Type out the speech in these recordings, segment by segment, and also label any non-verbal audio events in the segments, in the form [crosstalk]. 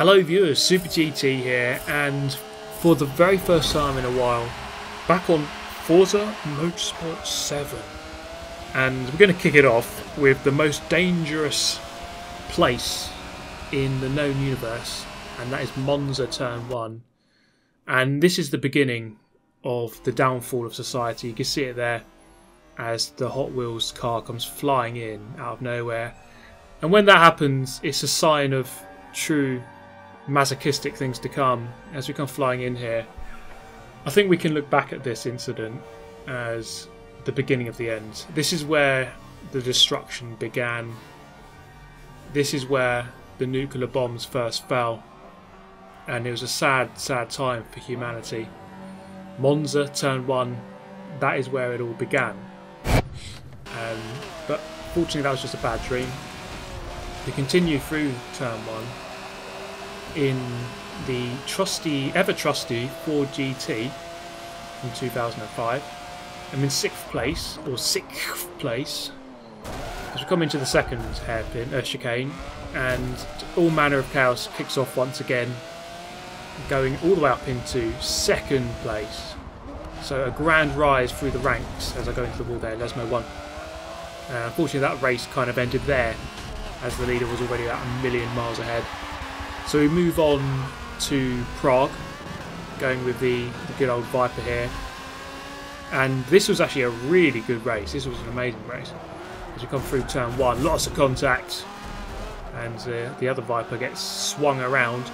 Hello viewers, Super GT here, and for the very first time in a while, back on Forza Motorsport 7. And we're going to kick it off with the most dangerous place in the known universe, and that is Monza Turn 1. And this is the beginning of the downfall of society. You can see it there as the Hot Wheels car comes flying in out of nowhere. And when that happens, it's a sign of true masochistic things to come as we come flying in here. I think we can look back at this incident as the beginning of the end. This is where the destruction began. This is where the nuclear bombs first fell. And it was a sad, sad time for humanity. Monza, turn one, that is where it all began. Um, but fortunately, that was just a bad dream. We continue through turn one in the trusty, ever trusty Ford GT from 2005. I'm in sixth place, or sixth place, as we come into the second hairpin, uh, chicane, and all manner of chaos kicks off once again, going all the way up into second place. So a grand rise through the ranks as I go into the wall there, Lesmo 1. Uh, unfortunately that race kind of ended there, as the leader was already about a million miles ahead. So we move on to Prague, going with the, the good old Viper here. And this was actually a really good race. This was an amazing race. As we come through turn one, lots of contact. And uh, the other Viper gets swung around.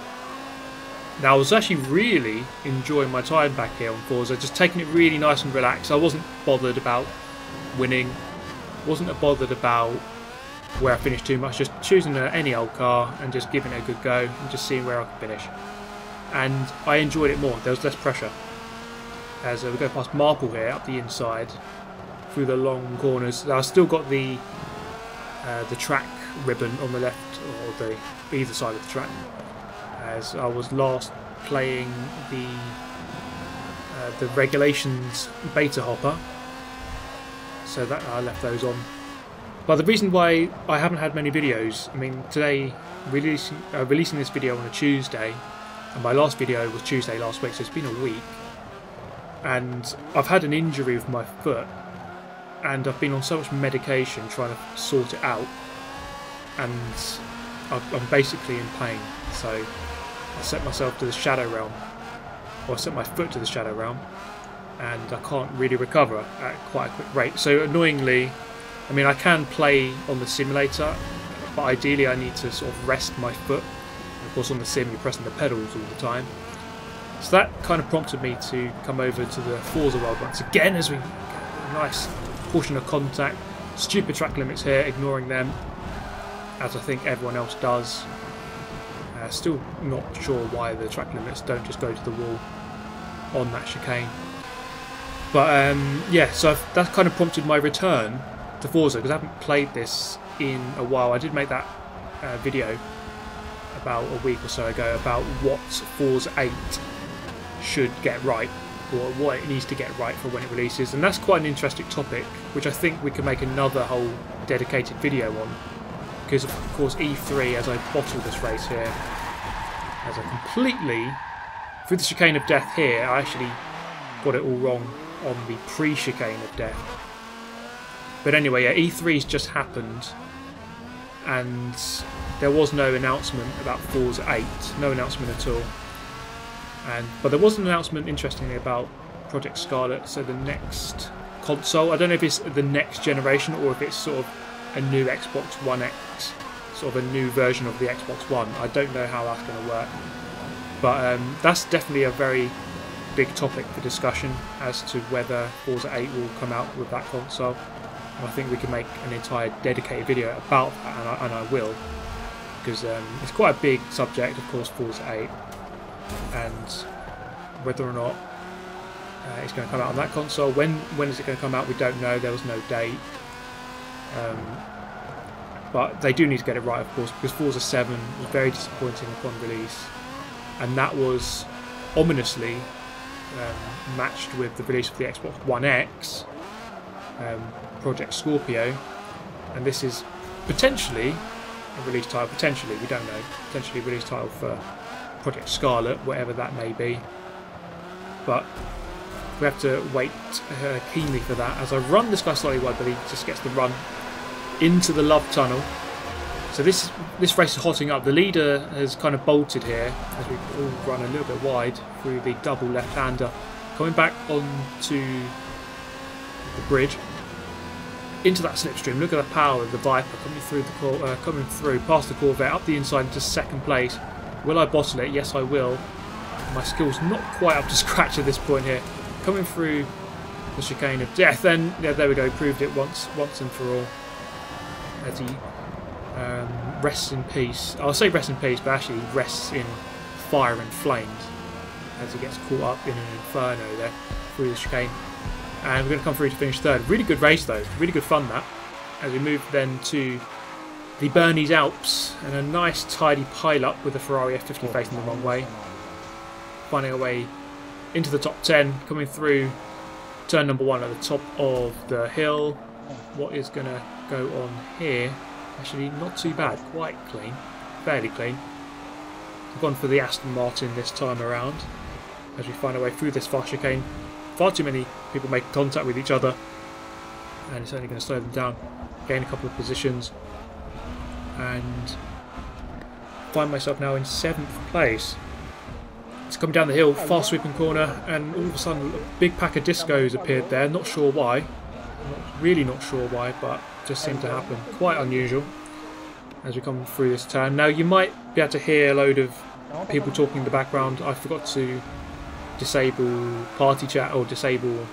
Now I was actually really enjoying my time back here on Forza, just taking it really nice and relaxed. I wasn't bothered about winning, wasn't bothered about where I finished too much, just choosing any old car and just giving it a good go and just seeing where I could finish. And I enjoyed it more, there was less pressure. As uh, we go past Marple here, up the inside, through the long corners. I've still got the uh, the track ribbon on the left, or the either side of the track, as I was last playing the uh, the regulations beta hopper. So that I left those on but the reason why I haven't had many videos, I mean, today releasing uh, releasing this video on a Tuesday, and my last video was Tuesday last week, so it's been a week. And I've had an injury with my foot, and I've been on so much medication trying to sort it out, and I'm basically in pain. So I set myself to the shadow realm, or I set my foot to the shadow realm, and I can't really recover at quite a quick rate. So annoyingly, I mean, I can play on the simulator, but ideally I need to sort of rest my foot. Of course, on the sim, you're pressing the pedals all the time. So that kind of prompted me to come over to the Forza world once again as we nice portion of contact. Stupid track limits here, ignoring them, as I think everyone else does. Uh, still not sure why the track limits don't just go to the wall on that chicane. But um, yeah, so that kind of prompted my return to Forza because I haven't played this in a while. I did make that uh, video about a week or so ago about what Forza 8 should get right or what it needs to get right for when it releases and that's quite an interesting topic which I think we can make another whole dedicated video on because of course E3 as I bottle this race here as I completely through the chicane of death here I actually got it all wrong on the pre-chicane of death but anyway, yeah, E3's just happened, and there was no announcement about Forza 8, no announcement at all. And but there was an announcement, interestingly, about Project Scarlet. So the next console, I don't know if it's the next generation or if it's sort of a new Xbox One X, sort of a new version of the Xbox One. I don't know how that's going to work, but um, that's definitely a very big topic for discussion as to whether Forza 8 will come out with that console. I think we can make an entire dedicated video about that, and I, and I will, because um, it's quite a big subject, of course, Forza 8, and whether or not uh, it's going to come out on that console. When when is it going to come out? We don't know. There was no date. Um, but they do need to get it right, of course, because Forza 7 was very disappointing upon release, and that was ominously um, matched with the release of the Xbox One X. Um, Project Scorpio, and this is potentially a release title potentially. We don't know. Potentially release title for Project Scarlet, whatever that may be. But we have to wait uh, keenly for that. As I run this guy slightly wide, but he just gets the run into the love tunnel. So this this race is hotting up. The leader has kind of bolted here as we all run a little bit wide through the double left-hander. Coming back onto the bridge into that slipstream. Look at the power of the Viper coming through the uh, coming through past the Corvette up the inside into second place. Will I bottle it? Yes, I will. My skill's not quite up to [laughs] scratch at this point here. Coming through the chicane of death. Then yeah, there we go. Proved it once, once and for all. As he um, rests in peace. I'll say rests in peace, but actually rests in fire and flames as he gets caught up in an inferno there through the chicane. And we're going to come through to finish third. Really good race though, really good fun that. As we move then to the Bernese Alps and a nice tidy pile up with the Ferrari F50 facing the wrong way. Finding our way into the top 10, coming through turn number one at the top of the hill. What is going to go on here? Actually, not too bad, quite clean, fairly clean. We've gone for the Aston Martin this time around as we find our way through this fast chicane. Far too many people making contact with each other and it's only going to slow them down. Gain a couple of positions and find myself now in seventh place. It's coming down the hill, fast sweeping corner, and all of a sudden a big pack of discos appeared there. Not sure why, not, really not sure why, but just seemed to happen. Quite unusual as we come through this turn. Now you might be able to hear a load of people talking in the background. I forgot to disable party chat or disable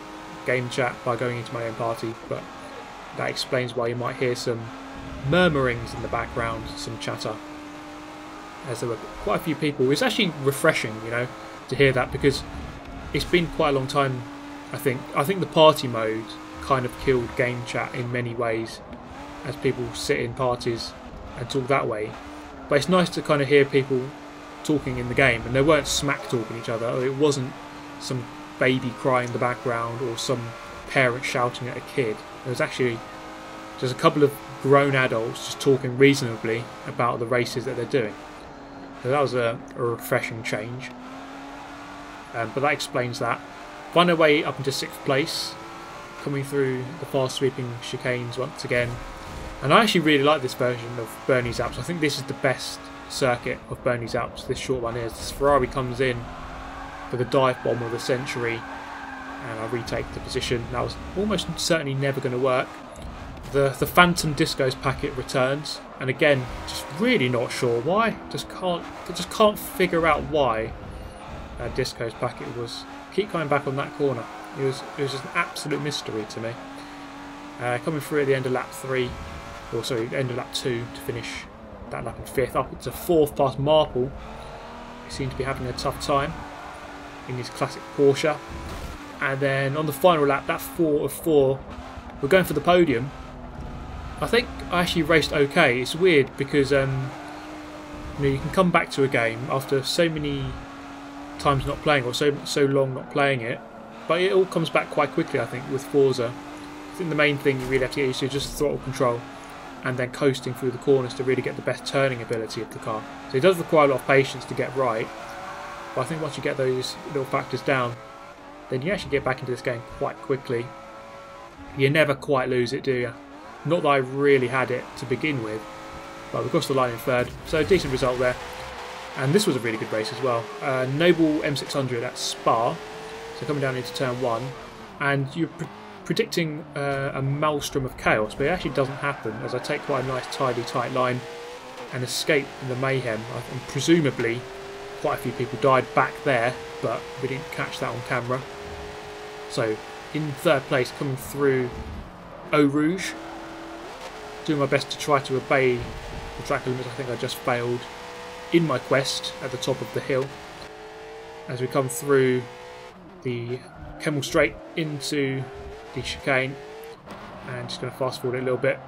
game chat by going into my own party, but that explains why you might hear some murmurings in the background, some chatter. As there were quite a few people. It's actually refreshing, you know, to hear that because it's been quite a long time. I think. I think the party mode kind of killed game chat in many ways, as people sit in parties and talk that way. But it's nice to kind of hear people talking in the game, and they weren't smack talking each other. It wasn't some baby crying in the background or some parent shouting at a kid. It was actually just a couple of grown adults just talking reasonably about the races that they're doing. So that was a, a refreshing change. Um, but that explains that. Find our way up into sixth place, coming through the fast sweeping chicanes once again. And I actually really like this version of Bernese Alps. I think this is the best circuit of Bernese Alps, this short one is. This Ferrari comes in for the dive bomb of the century and I retake the position. That was almost certainly never going to work. The, the Phantom Discos packet returns and again just really not sure why. Just can't just can't figure out why that Discos packet was keep coming back on that corner. It was it was just an absolute mystery to me. Uh, coming through at the end of lap three, or sorry, end of lap two to finish that lap in fifth, up to fourth past Marple. He seemed to be having a tough time in his classic Porsche. And then on the final lap, that four of four, we're going for the podium. I think I actually raced okay. It's weird because um, you know you can come back to a game after so many times not playing or so so long not playing it, but it all comes back quite quickly. I think with Forza, I think the main thing you really have to get used to is just throttle control and then coasting through the corners to really get the best turning ability of the car. So it does require a lot of patience to get right, but I think once you get those little factors down, then you actually get back into this game quite quickly. You never quite lose it, do you? Not that I really had it to begin with, but we crossed the line in third, so decent result there. And this was a really good race as well. Uh, Noble M600 at Spa, so coming down into turn one, and you're pre predicting uh, a maelstrom of chaos, but it actually doesn't happen as I take quite a nice, tidy, tight line and escape the mayhem. And presumably, quite a few people died back there, but we didn't catch that on camera. So, in third place, coming through Eau Rouge, doing my best to try to obey the track limits. I think I just failed in my quest at the top of the hill. As we come through the Kemmel Straight into the chicane, and just going to fast forward a little bit.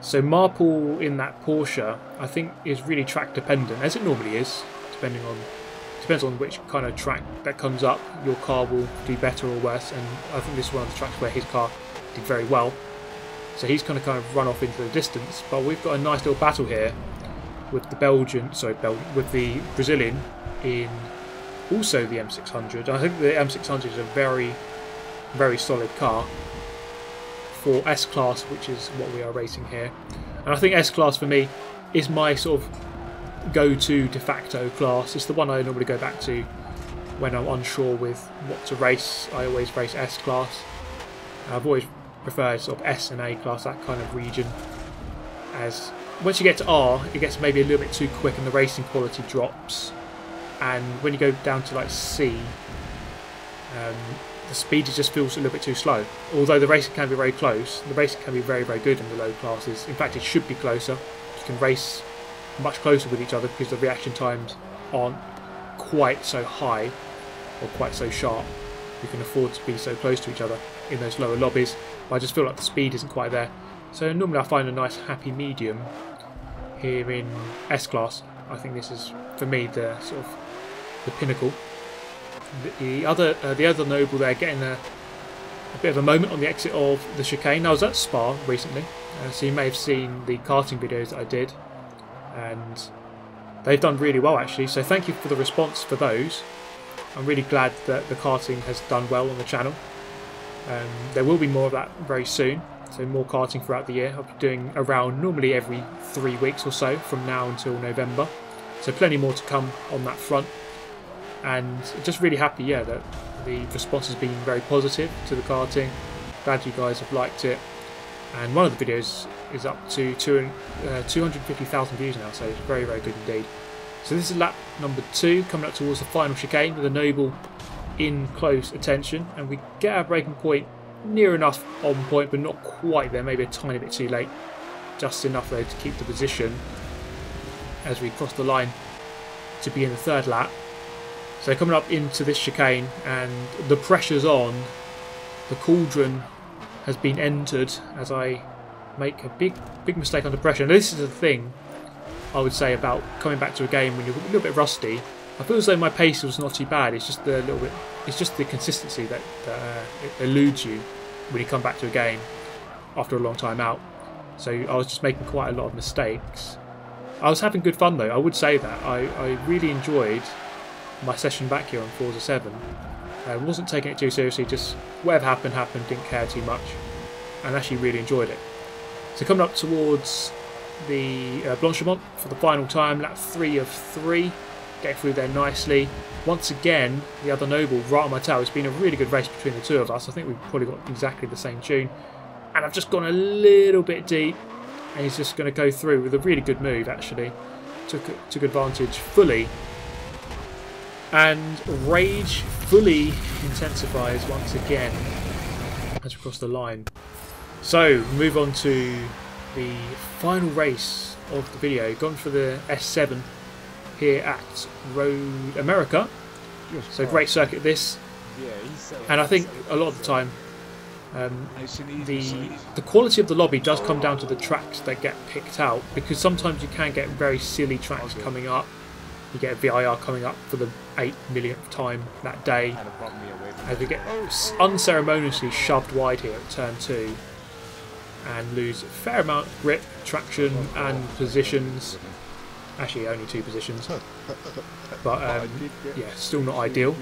So Marple in that Porsche, I think, is really track dependent, as it normally is, depending on depends on which kind of track that comes up. Your car will do better or worse, and I think this is one of the tracks where his car did very well. So he's kind of kind of run off into the distance, but we've got a nice little battle here with the Belgian, sorry, Bel- with the Brazilian in also the M600. I think the M600 is a very, very solid car for S Class, which is what we are racing here. And I think S Class for me is my sort of go-to de facto class. It's the one I normally go back to when I'm unsure with what to race. I always race S Class. I've always preferred sort of S and A class, that kind of region. As once you get to R, it gets maybe a little bit too quick and the racing quality drops. And when you go down to like C, um, the speed just feels a little bit too slow. Although the racing can be very close, the racing can be very, very good in the low classes. In fact, it should be closer. You can race much closer with each other because the reaction times aren't quite so high or quite so sharp. You can afford to be so close to each other in those lower lobbies. But I just feel like the speed isn't quite there. So normally I find a nice happy medium here in S class. I think this is for me the sort of the pinnacle. The, the other uh, the other noble there getting a, a, bit of a moment on the exit of the chicane. I was at Spa recently, uh, so you may have seen the karting videos that I did, and they've done really well actually. So thank you for the response for those. I'm really glad that the karting has done well on the channel. Um, there will be more of that very soon, so more karting throughout the year. I'll be doing around normally every three weeks or so from now until November. So plenty more to come on that front. And just really happy, yeah, that the response has been very positive to the karting. Glad you guys have liked it. And one of the videos is up to two, uh, 250,000 views now, so it's very, very good indeed. So this is lap number two, coming up towards the final chicane with a Noble in close attention and we get our braking point near enough on point but not quite there, maybe a tiny bit too late. Just enough though to keep the position as we cross the line to be in the third lap. So coming up into this chicane and the pressure's on, the cauldron has been entered as I make a big big mistake under pressure. This is the thing I would say about coming back to a game when you're a little bit rusty I feel as though my pace was not too bad. It's just the little bit. It's just the consistency that, that uh, eludes you when you come back to a game after a long time out. So I was just making quite a lot of mistakes. I was having good fun though. I would say that I, I really enjoyed my session back here on Forza 7. I wasn't taking it too seriously. Just whatever happened happened. Didn't care too much, and actually really enjoyed it. So coming up towards the uh, Blanchimont for the final time, lap three of three get through there nicely. Once again, the other Noble right on my tail. It's been a really good race between the two of us. I think we've probably got exactly the same tune. And I've just gone a little bit deep. And he's just going to go through with a really good move, actually. Took, took advantage fully. And Rage fully intensifies once again as we cross the line. So, move on to the final race of the video. Gone for the S7 here at Road America. So great circuit this. And I think a lot of the time um, the the quality of the lobby does come down to the tracks that get picked out because sometimes you can get very silly tracks coming up. You get a VIR coming up for the eight millionth time that day, as we get unceremoniously shoved wide here at turn two, and lose a fair amount of grip, traction, and positions. Actually, only two positions. But um, yeah, still not ideal.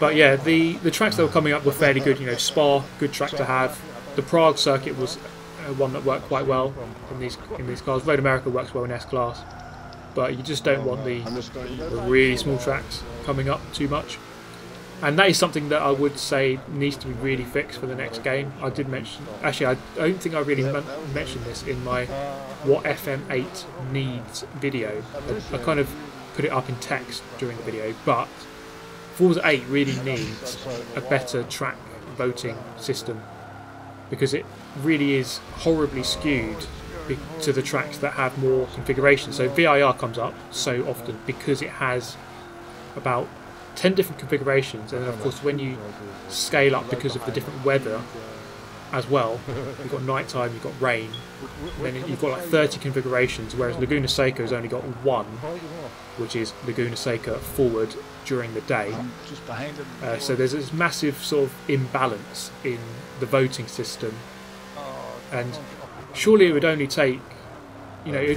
But yeah, the, the tracks that were coming up were fairly good. You know, Spa, good track to have. The Prague circuit was uh, one that worked quite well in these in these cars. Road America works well in S class, but you just don't want the, oh, the really small tracks coming up too much and that is something that I would say needs to be really fixed for the next game. I did mention, actually, I don't think I really mentioned this in my what FM8 needs video. I, I, kind of put it up in text during the video, but Forza 8 really needs a better track voting system because it really is horribly skewed to the tracks that have more configuration. So VIR comes up so often because it has about 10 different configurations. And then of course when you scale up because of the different weather as well you've got nighttime you've got rain then you've got like 30 configurations whereas Laguna Seca has only got one which is Laguna Seca forward during the day. Uh, so there's this massive sort of imbalance in the voting system. And surely it would only take you know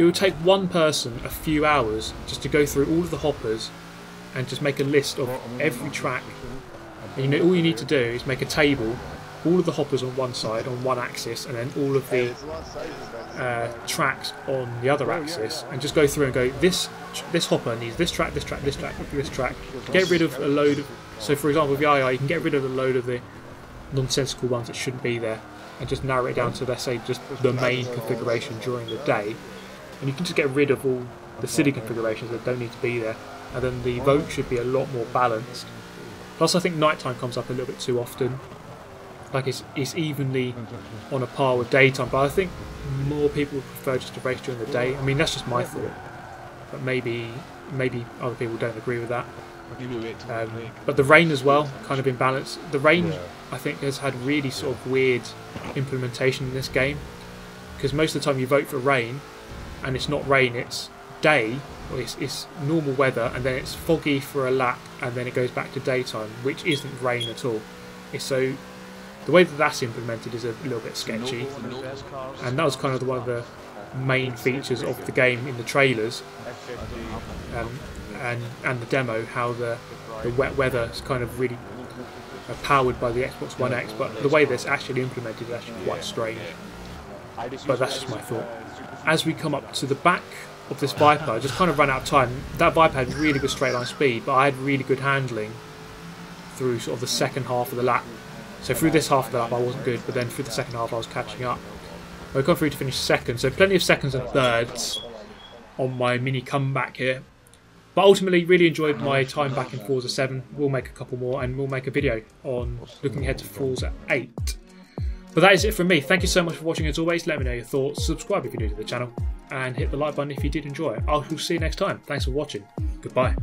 it would take one person a few hours just to go through all of the hoppers and just make a list of every track. And you know, all you need to do is make a table, all of the hoppers on one side on one axis, and then all of the uh, tracks on the other axis, and just go through and go this this hopper needs this track, this track, this track, this track. Get rid of a load of. So, for example, with the II, you can get rid of a load of the nonsensical ones that shouldn't be there, and just narrow it down to let's say just the main configuration during the day, and you can just get rid of all the silly configurations that don't need to be there, and then the vote should be a lot more balanced. Plus, I think nighttime comes up a little bit too often. Like it's, it's evenly on a par with daytime, but I think more people would prefer just to race during the day. I mean, that's just my thought, but maybe maybe other people don't agree with that. Um, but the rain as well, kind of imbalanced. The rain, I think, has had really sort of weird implementation in this game. Because most of the time you vote for rain, and it's not rain, it's day, or it's, it's normal weather, and then it's foggy for a lap, and then it goes back to daytime, which isn't rain at all. It's so the way that that's implemented is a little bit sketchy, and that was kind of one of the main features of the game in the trailers. Um, and and the demo. How the the wet weather is kind of really uh, powered by the Xbox One X, but the way that's actually implemented is actually quite strange. But that's just my thought. As we come up to the back of this Viper, I just kind of ran out of time. That Viper had really good straight line speed, but I had really good handling through sort of the second half of the lap. So through this half of the lap I wasn't good, but then through the second half I was catching up. I got through to finish second, so plenty of seconds and thirds on my mini comeback here. But ultimately, really enjoyed my time back in Forza 7. We'll make a couple more and we'll make a video on looking ahead to Forza 8. But that is it from me. Thank you so much for watching as always. Let me know your thoughts. Subscribe if you're new to the channel. And hit the like button if you did enjoy. I will see you next time. Thanks for watching. Goodbye.